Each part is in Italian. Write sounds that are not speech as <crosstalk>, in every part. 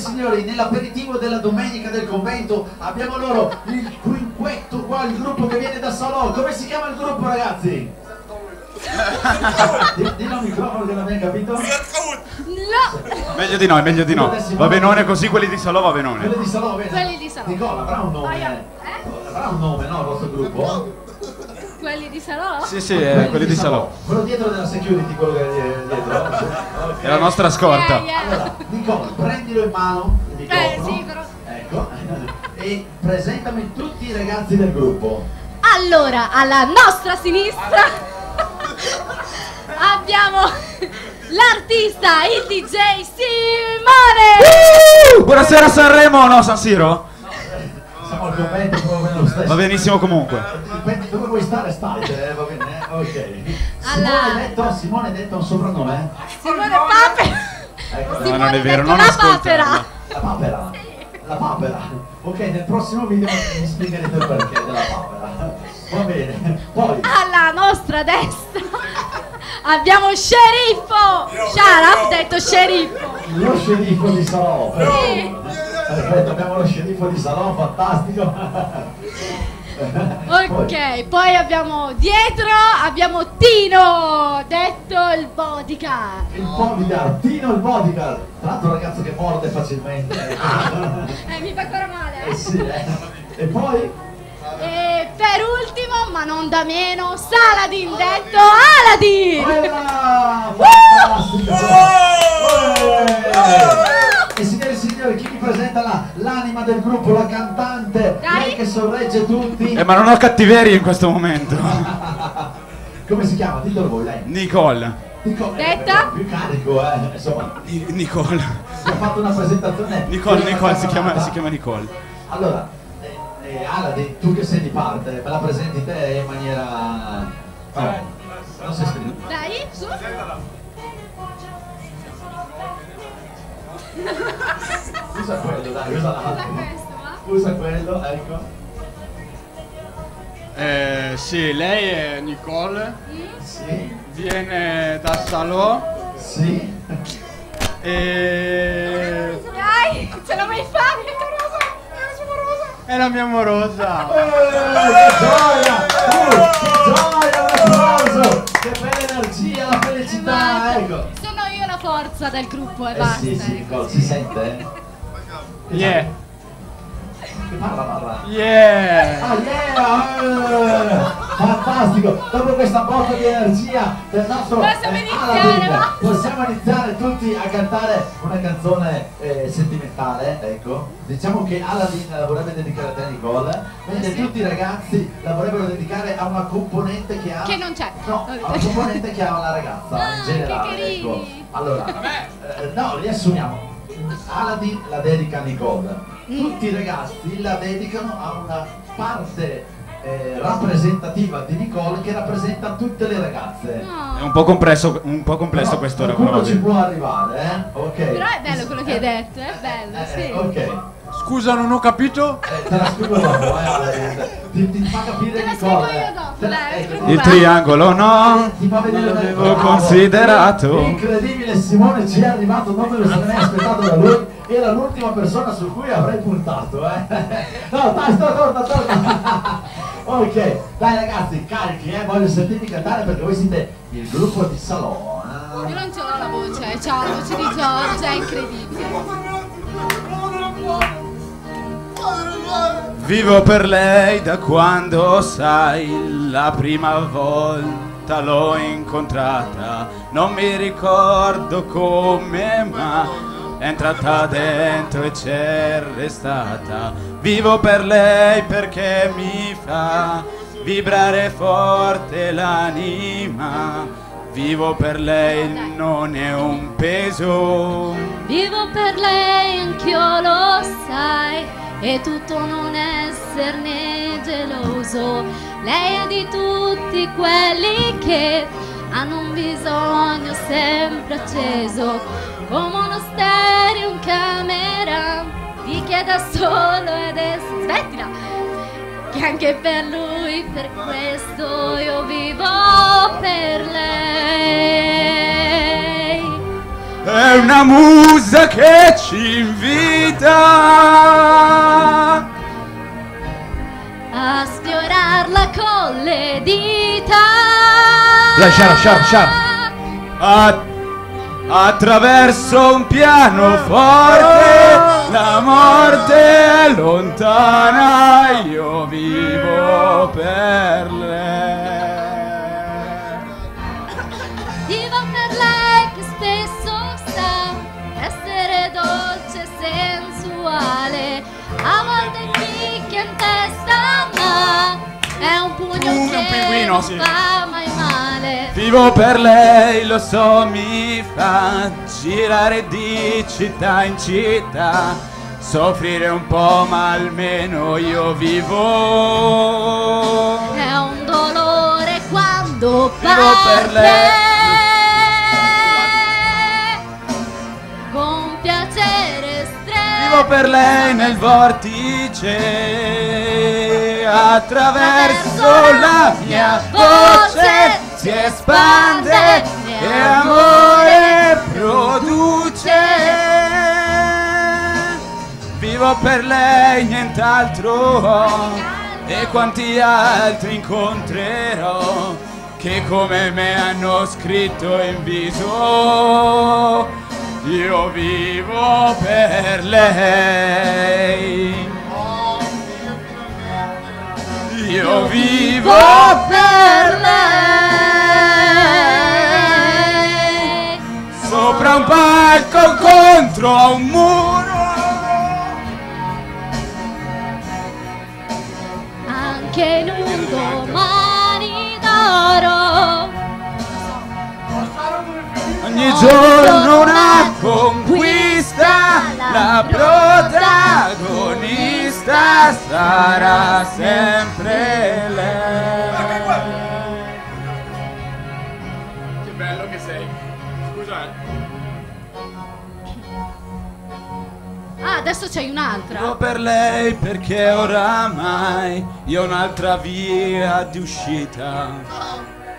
signori, nell'aperitivo della domenica del convento abbiamo loro il quinquetto qua, il gruppo che viene da Salò. Come si chiama il gruppo, ragazzi? Di- Dillo al microfono che non abbiamo capito. No! Meglio di noi, meglio di no. Va benone così, quelli di Salò va benone. Quello di Salò, bene. Quelli di Salò. Nicola, avrà un nome. Eh? Avrà un nome, no, il vostro gruppo? Quelli di Salò? Sì, sì, eh, quelli di Salò. Quello dietro della security, quello che è dietro. <laughs> Ok. È la nostra scorta. Yeah, yeah. Allora, Nicola, prendilo in mano il Eh, sì, però. Ecco. E presentami tutti i ragazzi del gruppo. Allora, alla nostra sinistra abbiamo l'artista, il DJ Simone! Uh, buonasera Sanremo, no San Siro? Siamo al convento, proprio lo stesso. Va benissimo comunque. Dove vuoi stare, stai, eh, va bene, eh? ok. Simone detto, Simone detto un soprannome? Simone Papera! Ecco, No, Simone non è vero, non la papera! la papera. La papera. Ok, nel prossimo video mi spiegherete il perché della papera. Va bene. Poi, Alla nostra destra abbiamo Sceriffo! Sharaf detto Sceriffo! lo sceriffo di Salò. Sì. Perfetto, abbiamo lo sceriffo di Salò, fantastico. Ok, poi abbiamo dietro abbiamo Tino, detto il bodyguard. il bodyguard, Tino il bodyguard. Tra l'altro un ragazzo che morde facilmente. Eh, mi fa ancora male. Eh eh. sì, eh. E poi? E per ultimo, ma non da meno, Saladin detto Aladdin. Quella! Fantastico! Eh! E signore e signori, chi mi presenta la- l'anima del gruppo, la cantante, Dai. lei che sorregge tutti? Eh, ma non ho cattiveria in questo momento. <laughs> Come si chiama? Ditelo voi, dai. Nicole. Dico, Detta? più carico, eh. Insomma, Ni- Nicole. si è fatto una presentazione. <laughs> Nicole, Nicole, si chiama, si chiama Nicole. Allora, eh, eh, Aladdin, tu che sei di parte, me la presenti te in maniera... Vabbè, non sei scritto. Dai, su. Usa quello, dai, usa l'altro. Usa quello, ecco. Eh, sì, lei è Nicole, Sì, viene da Salò sì. e Dai, ce la vuoi fare? è la mia amorosa. Eh, che gioia! Uh, che gioia, un applauso! Che bella energia, la felicità, ecco. Sono io la forza del gruppo e Eh basta. sì, sì, Nicole, si sente? Yeah, Che Parla, parla. yeah. Ah, yeah! Fantastico! Dopo questa botta di energia del nostro Possiamo eh, iniziare, Aladdin, va? possiamo iniziare tutti a cantare una canzone eh, sentimentale, ecco. Diciamo che Aladdin la vorrebbe dedicare a te Nicole, mentre Eh sì. tutti i ragazzi la vorrebbero dedicare a una componente che ha... Che non c'è. No, a una componente che ha una ragazza Ah, in che generale, carini. ecco. Allora, eh, no, riassumiamo. Aladdin la dedica a Nicole. Tutti i ragazzi la dedicano a una parte eh, rappresentativa di Nicole che rappresenta tutte le ragazze. No. È un po' complesso, un po' complesso questo ora, qualcuno ci però può arrivare, eh? Ok. Però è bello quello che hai detto, è bello, Eh, sì. eh, ok. Scusa, non ho capito. Eh, te la spiego dopo, eh. Ti, ti fa capire Te la Nicole. spiego io eh. dopo, Te la- dai, ecco, non Il triangolo no. Ti fa vedere l'avevo considerato. Incredibile, Simone ci è arrivato, non me lo sarei aspettato da lui. Era l'ultima persona su cui avrei puntato, eh. <laughs> No, dai, sto torta, torta. ok, dai ragazzi, carichi, eh. Voglio sentirvi cantare perché voi siete il gruppo di Salò. eh. Io non ce l'ho la voce, c'ho la voce di Giorgia, è incredibile. Vivo per lei da quando sai la prima volta l'ho incontrata. Non mi ricordo come, ma è entrata dentro e c'è restata. Vivo per lei perché mi fa vibrare forte l'anima. Vivo per lei, non è un peso. Vivo per lei, anch'io lo sai, è tutto non esserne geloso. Lei è di tutti quelli che hanno un bisogno sempre acceso, come uno stereo in camera, di chi è da solo ed è... Smettila! Che anche per lui, per questo io vivo per lei. È una musa che ci invita a sfiorarla con le dita. Dai, Shara, Shara, Shara. a- attraverso un pianoforte. La morte è lontana, io vivo per lei. È un pinguino, sì. fa mai male. Vivo per lei, lo so, mi fa girare di città in città, soffrire un po', ma almeno io vivo. È un dolore quando Vivo parte. per lei. Con piacere estremo. Vivo per lei nel vortice, attraverso la mia voce si espande e amore produce. Vivo per lei, nient'altro, e quanti altri incontrerò che come me hanno scritto in viso. Io vivo per lei. Io vivo per lei. sopra un palco contro un muro. Anche in un domani d'oro. Ogni giorno una conquista, la protagonista sarà sempre lei. Che bello che sei. Scusa. eh. Ah, adesso c'hai un'altra. Vivo per lei perché oramai io ho un'altra via di uscita.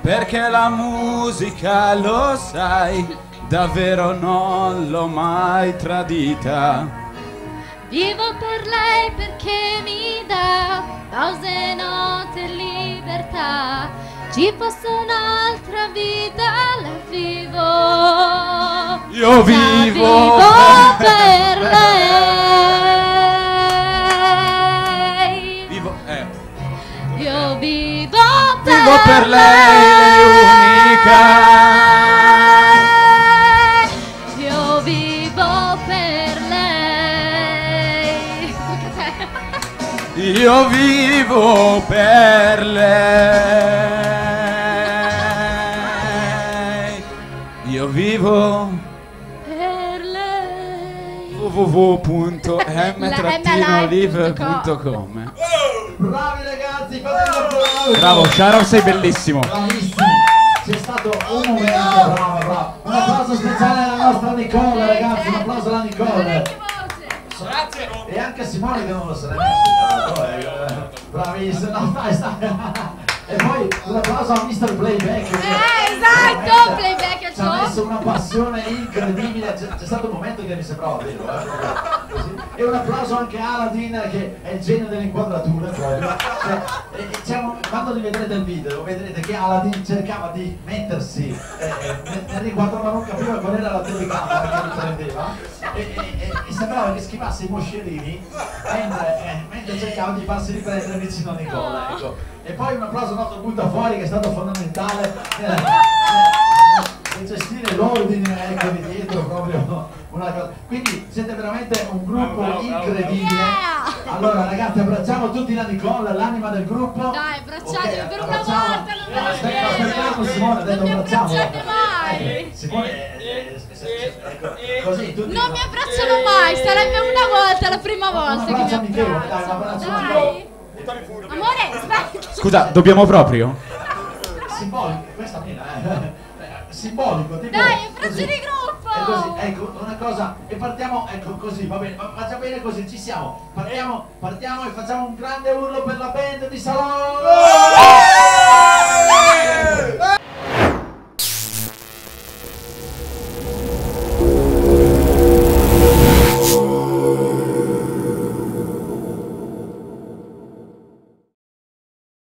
Perché la musica, lo sai, davvero non l'ho mai tradita. Vivo per lei perché mi dà pause, note e libertà. Ci fosse un'altra vita, la vivo. Io La vivo <laughs> per lei. Vivo, eh, Io vivo per vivo per lei, Io vivo per lei. Io vivo Per lei. www.m-live.com Bravi ragazzi, fate un applauso. Bravo, Sharon sei bellissimo. Bravissimi. C'è stato un momento, bravo, bravo. Un applauso speciale alla nostra Nicole, ragazzi. Un applauso alla Nicole. E anche Simone che non lo sarebbe aspettato. eh. Bravissimo. No, stai, stai. E poi un applauso a Mr. Playback. Eh, esatto, playback Ci ha messo una passione incredibile. C'è, stato un momento che mi sembrava vero. eh. E un applauso anche a Aladdin che è il genio delle inquadrature proprio. Cioè, e- un- quando rivedrete il video vedrete che Aladdin cercava di mettersi eh, eh, nel- nel riquadro ma non capiva qual era la telecamera che riprendeva e, e- e- e sembrava che schivasse i moscerini mentre, eh, mentre cercava di farsi riprendere vicino a Nicola. Ecco. E poi un applauso al nostro butta fuori che è stato fondamentale nel, nel- nel gestire l'ordine ecco di dietro proprio una cosa. Quindi siete veramente un gruppo incredibile. Yeah! Allora ragazzi abbracciamo tutti la Nicole, l'anima del gruppo. Dai, abbracciateli Ok, per una abbracciamo. volta, non Eh, me lo aspetta, chiedo. aspettiamo Simone, ha detto abbracciamo. abbracciate mai. Eh, Simone, eh, eh, così tutti. Non mi abbracciano mai, sarebbe una volta, la prima Un volta che mi abbraccio amichevole, dai, un abbracciano. abbraccio Dai. Amore, aspetta. Scusa, dobbiamo proprio? simbolico, questa mia eh. Eh, simbolico, tipo Dai, così. di gruppo. È così, ecco, una cosa, e partiamo, ecco così, va bene, ma faccia bene così, ci siamo. Partiamo, partiamo e facciamo un grande urlo per la band di Salò!